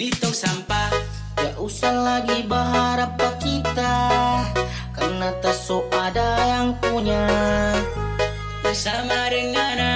di tong sampah Gak usah lagi berharap ke kita Karena tak so ada yang punya. Bersama dengan